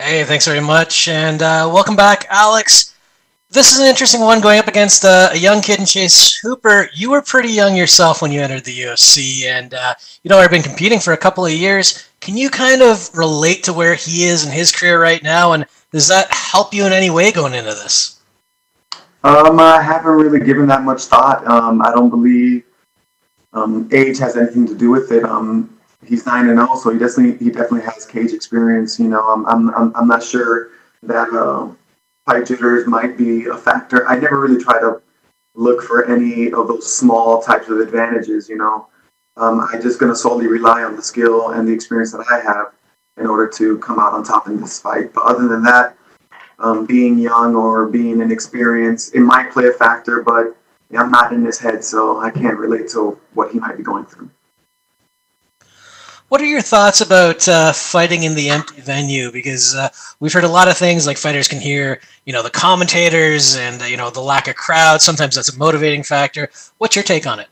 Hey, thanks very much, and uh, welcome back, Alex. This is an interesting one going up against uh, a young kid in Chase Hooper. You were pretty young yourself when you entered the UFC, and uh, you know, I've been competing for a couple of years. Can you kind of relate to where he is in his career right now, and does that help you in any way going into this? Um, I haven't really given that much thought. Um, I don't believe um, age has anything to do with it. Um, he's nine and zero, so he definitely he definitely has cage experience. You know, I'm I'm I'm, not sure that uh, jitters might be a factor. I never really try to look for any of those small types of advantages. You know, um, I'm just going to solely rely on the skill and the experience that I have in order to come out on top in this fight. But other than that, um, being young or being inexperienced, it might play a factor, but I'm not in his head, so I can't relate to what he might be going through. What are your thoughts about uh, fighting in the empty venue? Because uh, we've heard a lot of things like fighters can hear, you know, the commentators and you know the lack of crowd. Sometimes that's a motivating factor. What's your take on it?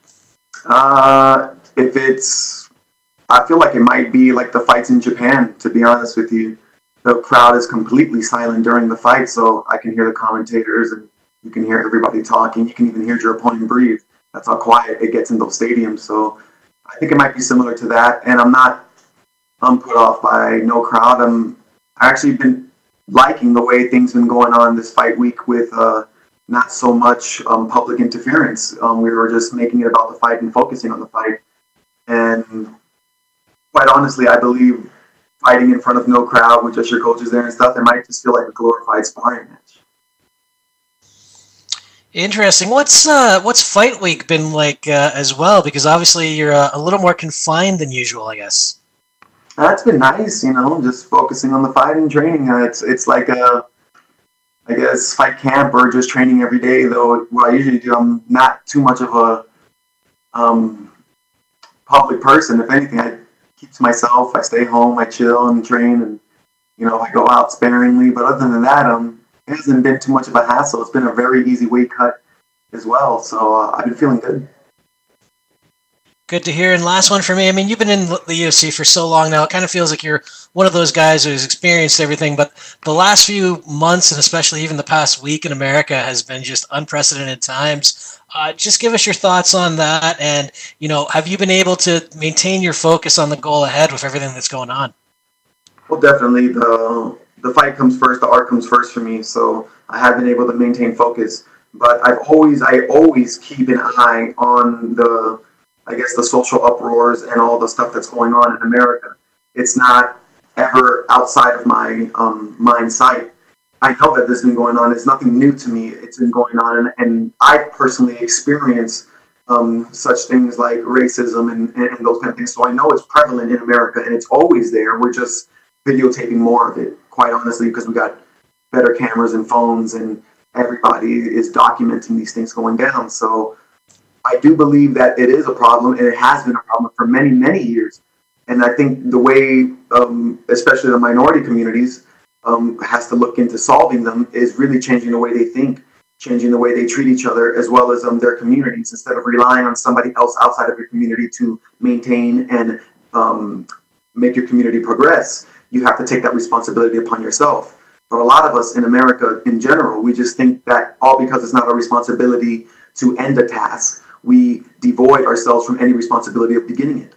Uh, if it's, I feel like it might be like the fights in Japan. To be honest with you, the crowd is completely silent during the fight, so I can hear the commentators and you can hear everybody talking. You can even hear your opponent breathe. That's how quiet it gets in those stadiums. So I think it might be similar to that. And I'm not I'm put off by no crowd. I'm I actually been liking the way things been going on this fight week with uh, not so much um, public interference. Um, we were just making it about the fight and focusing on the fight. And quite honestly, I believe fighting in front of no crowd with just your coaches there and stuff, it might just feel like a glorified sparring match. Interesting. What's uh, what's fight week been like uh, as well? Because obviously you're uh, a little more confined than usual, I guess. That's been nice, you know, just focusing on the fighting training. Uh, it's it's like a, I guess, fight camp or just training every day. Though what I usually do, I'm not too much of a um, public person. If anything, I keep to myself. I stay home, I chill and train, and you know, I go out sparingly. But other than that, um, it hasn't been too much of a hassle. It's been a very easy weight cut as well. So uh, I've been feeling good. Good to hear. And last one for me. I mean, you've been in the UFC for so long now. It kind of feels like you're one of those guys who's experienced everything. But the last few months, and especially even the past week in America, has been just unprecedented times. Uh, just give us your thoughts on that. And, you know, have you been able to maintain your focus on the goal ahead with everything that's going on? Well, definitely. The the fight comes first, the art comes first for me. So I have been able to maintain focus. But I've always, I always keep an eye on the, I guess, the social uproars and all the stuff that's going on in America. It's not ever outside of my um, mind sight. I know that this has been going on. It's nothing new to me. It's been going on, and, and I personally experience um, such things like racism and, and those kind of things. So I know it's prevalent in America, and it's always there. We're just videotaping more of it, quite honestly, because we got better cameras and phones, and everybody is documenting these things going down. So I do believe that it is a problem, and it has been a problem for many, many years. And I think the way, um, especially the minority communities, um, has to look into solving them is really changing the way they think, changing the way they treat each other, as well as um, their communities, instead of relying on somebody else outside of your community to maintain and um, make your community progress you have to take that responsibility upon yourself. But a lot of us in America in general, we just think that all because it's not our responsibility to end a task, we devoid ourselves from any responsibility of beginning it.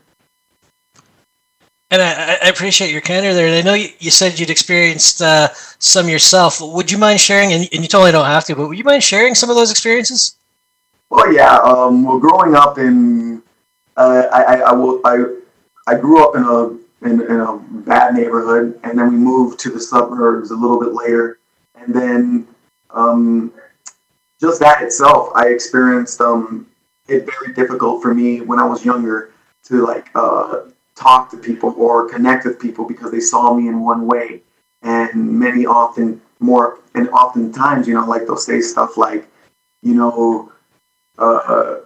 And I, I appreciate your candor there. And I know you, you said you'd experienced uh, some yourself. Would you mind sharing? And, and, you totally don't have to, but would you mind sharing some of those experiences? Well, yeah. Um, well, growing up in, uh, I, I, I, will, I, I grew up in a in, in a bad neighborhood, and then we moved to the suburbs a little bit later, and then um, just that itself, I experienced um, it very difficult for me when I was younger to like uh, talk to people or connect with people because they saw me in one way, and many often more and oftentimes, you know, like they'll say stuff like, you know, uh,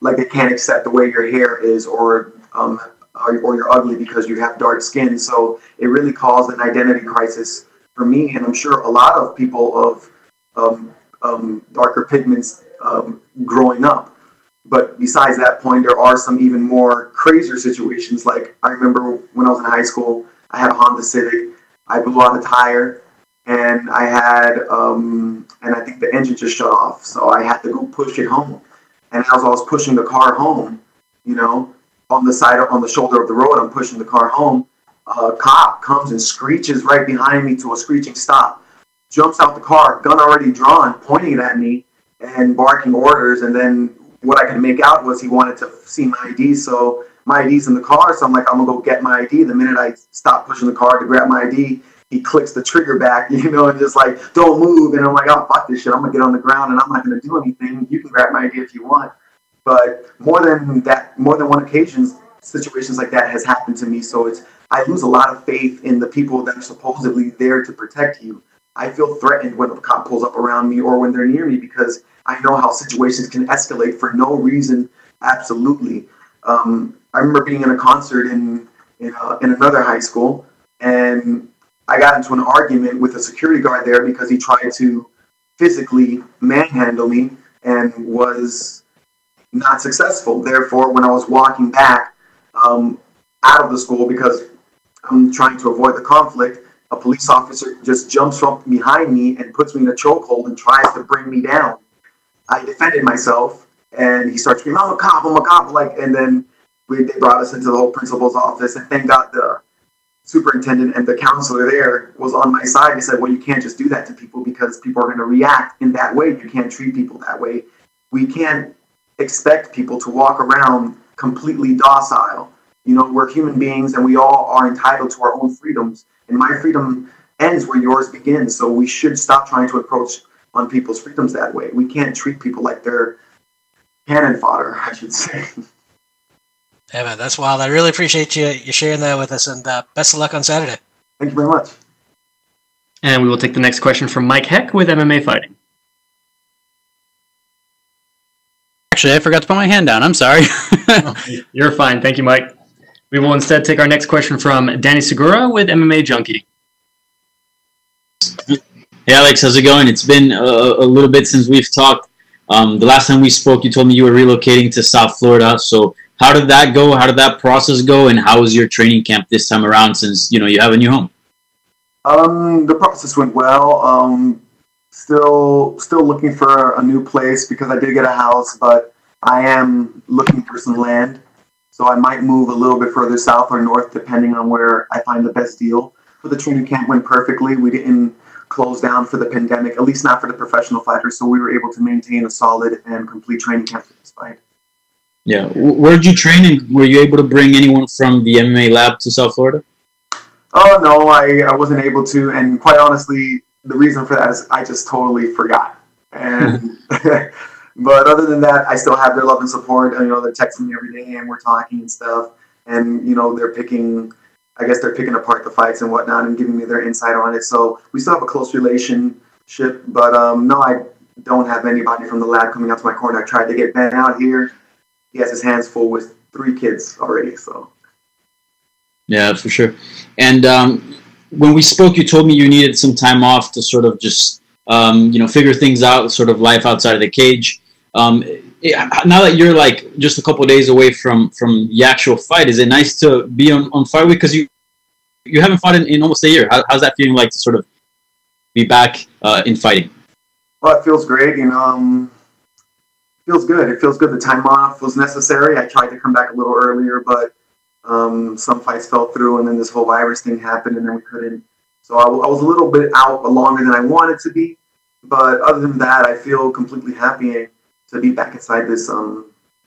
like they can't accept the way your hair is, or um, or, or you're ugly because you have dark skin. So it really caused an identity crisis for me, and I'm sure a lot of people of um, um, darker pigments um, growing up. But besides that point, there are some even more crazier situations. Like I remember when I was in high school, I had a Honda Civic. I blew out a tire, and I had um, and I think the engine just shut off, so I had to go push it home. And as I was pushing the car home, you know, on the side on the shoulder of the road, I'm pushing the car home. A cop comes and screeches right behind me to a screeching stop. Jumps out the car, gun already drawn, pointing it at me and barking orders. And then what I could make out was he wanted to see my ID. So my ID's in the car. So I'm like, I'm gonna go get my ID. The minute I stop pushing the car to grab my ID, he clicks the trigger back, you know, and just like, don't move. And I'm like, oh, fuck this shit. I'm gonna get on the ground and I'm not gonna do anything. You can grab my ID if you want. But more than that, more than one occasion, situations like that has happened to me. So it's I lose a lot of faith in the people that are supposedly there to protect you. I feel threatened when a cop pulls up around me or when they're near me because I know how situations can escalate for no reason. Absolutely. Um, I remember being in a concert in in, uh, in another high school, and I got into an argument with a security guard there because he tried to physically manhandle me and was not successful. Therefore, when I was walking back um, out of the school because I'm trying to avoid the conflict, a police officer just jumps from behind me and puts me in a chokehold and tries to bring me down. I defended myself, and he starts screaming, "I'm a cop! I'm a cop!" Like, and then we they brought us into the whole principal's office, and thank God the superintendent and the counselor there was on my side. He said, "Well, you can't just do that to people because people are going to react in that way. You can't treat people that way. We can't expect people to walk around completely docile. You know, we're human beings and we all are entitled to our own freedoms. And my freedom ends where yours begins. So we should stop trying to approach on people's freedoms that way. We can't treat people like they're cannon fodder, I should say. Yeah, man, that's wild. I really appreciate you you sharing that with us, and uh, best of luck on Saturday. Thank you very much. And we will take the next question from Mike Heck with MMA Fighting. Actually, I forgot to put my hand down. I'm sorry. You're fine. Thank you, Mike. We will instead take our next question from Danny Segura with MMA Junkie. Hey, Alex, how's it going? It's been a, a little bit since we've talked. Um, the last time we spoke, you told me you were relocating to South Florida. So, how did that go? How did that process go? And how was your training camp this time around? Since you know you have a new home. Um, the process went well. Um, still still looking for a new place because I did get a house, but I am looking for some land. So I might move a little bit further south or north depending on where I find the best deal. But the training camp went perfectly. We didn't close down for the pandemic, at least not for the professional fighters. So we were able to maintain a solid and complete training camp for this fight. Yeah. Where did you train and were you able to bring anyone from the MMA lab to South Florida? Oh, no, I, I wasn't able to. And quite honestly, the reason for that is I just totally forgot. And but other than that, I still have their love and support. And, you know, they're texting me every day and we're talking and stuff. And you know, they're picking. I guess they're picking apart the fights and whatnot and giving me their insight on it. So we still have a close relationship. But um, no, I don't have anybody from the lab coming out to my corner. I tried to get Ben out here. He has his hands full with three kids already. So. Yeah, for sure. And um, when we spoke, you told me you needed some time off to sort of just um, you know figure things out, sort of life outside of the cage. Um, it, now that you're like just a couple days away from from the actual fight, is it nice to be on, on fight week because you you haven't fought in, in almost a year? How, how's that feeling like to sort of be back uh, in fighting? Well, it feels great. You know, um, feels good. It feels good. The time off was necessary. I tried to come back a little earlier, but um, some fights fell through, and then this whole virus thing happened, and then we couldn't. So I, I was a little bit out longer than I wanted to be, but other than that, I feel completely happy to be back inside this um,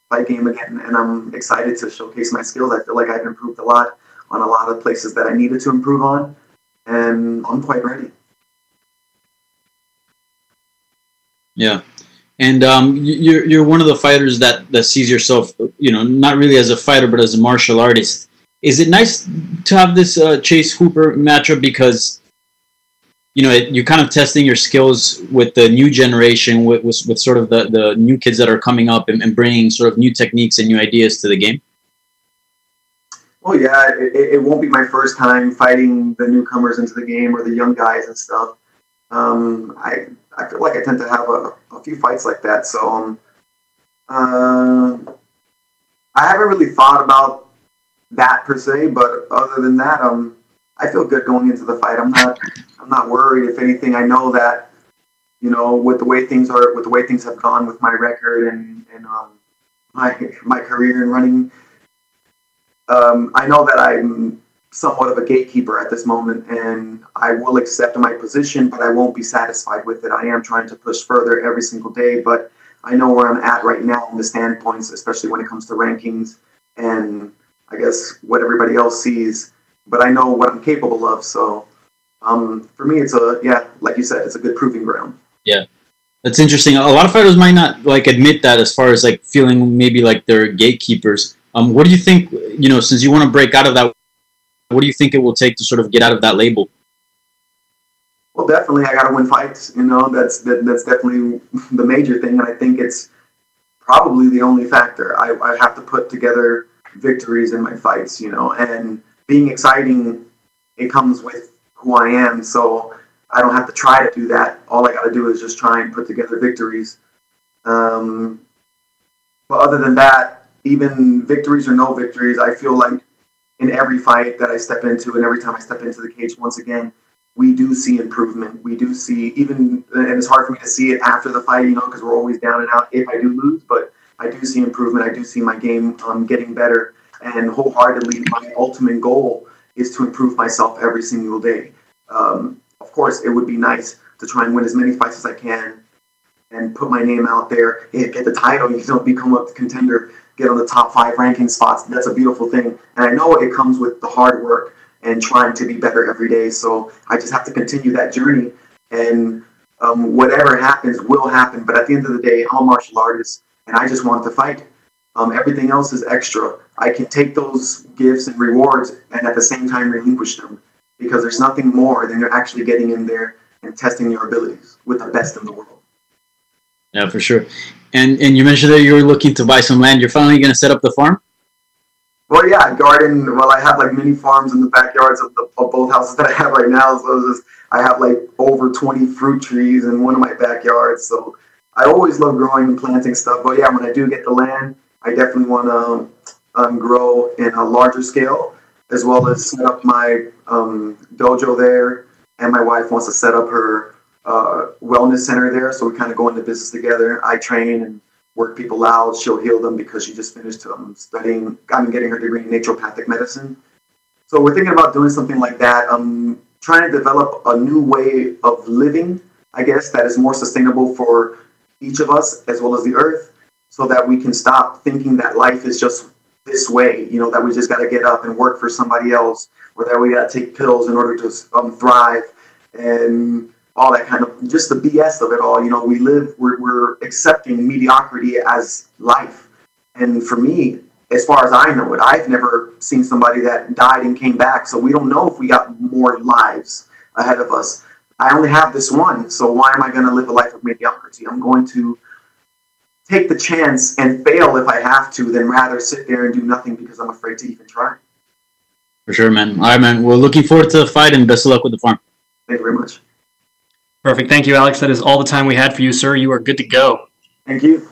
fight game again, and I'm excited to showcase my skills. I feel like I've improved a lot on a lot of places that I needed to improve on, and I'm quite ready. Yeah, and um, you're you're one of the fighters that that sees yourself, you know, not really as a fighter but as a martial artist. Is it nice to have this uh, Chase Hooper matchup because you know it, you're kind of testing your skills with the new generation, with with, with sort of the the new kids that are coming up and, and, bringing sort of new techniques and new ideas to the game. Well, yeah, it, it won't be my first time fighting the newcomers into the game or the young guys and stuff. Um, I I feel like I tend to have a, a few fights like that. So um, uh, I haven't really thought about that per se, but other than that, um, I feel good going into the fight. I'm not I'm not worried. If anything, I know that you know with the way things are, with the way things have gone with my record and and um, my my career and running, um, I know that I'm somewhat of a gatekeeper at this moment, and I will accept my position, but I won't be satisfied with it. I am trying to push further every single day, but I know where I'm at right now in the standpoints, especially when it comes to rankings and I guess what everybody else sees. But I know what I'm capable of, so um, for me, it's a yeah, like you said, it's a good proving ground. Yeah, that's interesting. A lot of fighters might not like admit that, as far as like feeling maybe like they're gatekeepers. Um, what do you think? You know, since you want to break out of that what do you think it will take to sort of get out of that label? Well, definitely, I got to win fights. You know, that's that, that's definitely the major thing, and I think it's probably the only factor. I, I have to put together victories in my fights. You know, and being exciting, it comes with who I am. So I don't have to try to do that. All I got to do is just try and put together victories. Um, but other than that, even victories or no victories, I feel like in every fight that I step into and every time I step into the cage once again, we do see improvement. We do see even, and it's hard for me to see it after the fight, you know, because we're always down and out if I do lose, but I do see improvement. I do see my game um, getting better, and wholeheartedly, my ultimate goal is to improve myself every single day. Um, of course, it would be nice to try and win as many fights as I can and put my name out there, get the title, you know, become a contender get on the top five ranking spots. That's a beautiful thing. And I know it comes with the hard work and trying to be better every day. So I just have to continue that journey. And um, whatever happens will happen. But at the end of the day, I'm a martial artist and I just want to fight. Um, everything else is extra. I can take those gifts and rewards and at the same time relinquish them because there's nothing more than you're actually getting in there and testing your abilities with the best in the world. Yeah, for sure. And and you mentioned that you were looking to buy some land. You're finally going to set up the farm. Well, yeah, garden. Well, I have like mini farms in the backyards of, the, of both houses that I have right now. So just, I have like over 20 fruit trees in one of my backyards. So I always love growing and planting stuff. But yeah, when I do get the land, I definitely want to um, grow in a larger scale, as well as set up my um, dojo there. And my wife wants to set up her uh, wellness center there. So we kind of go into business together. I train and work people out. She'll heal them because she just finished um, studying, I'm getting her degree in naturopathic medicine. So we're thinking about doing something like that. Um, trying to develop a new way of living, I guess, that is more sustainable for each of us as well as the earth, so that we can stop thinking that life is just this way. You know, that we just got to get up and work for somebody else, or that we got to take pills in order to um, thrive. And all that kind of just the BS of it all. You know, we live, we're, we're accepting mediocrity as life. And for me, as far as I know it, I've never seen somebody that died and came back. So we don't know if we got more lives ahead of us. I only have this one. So why am I going to live a life of mediocrity? I'm going to take the chance and fail if I have to, than rather sit there and do nothing because I'm afraid to even try. For sure, man. All right, man. We're looking forward to the fight and best of luck with the farm. Thank you very much. Perfect. Thank you, Alex. That is all the time we had for you, sir. You are good to go. Thank you.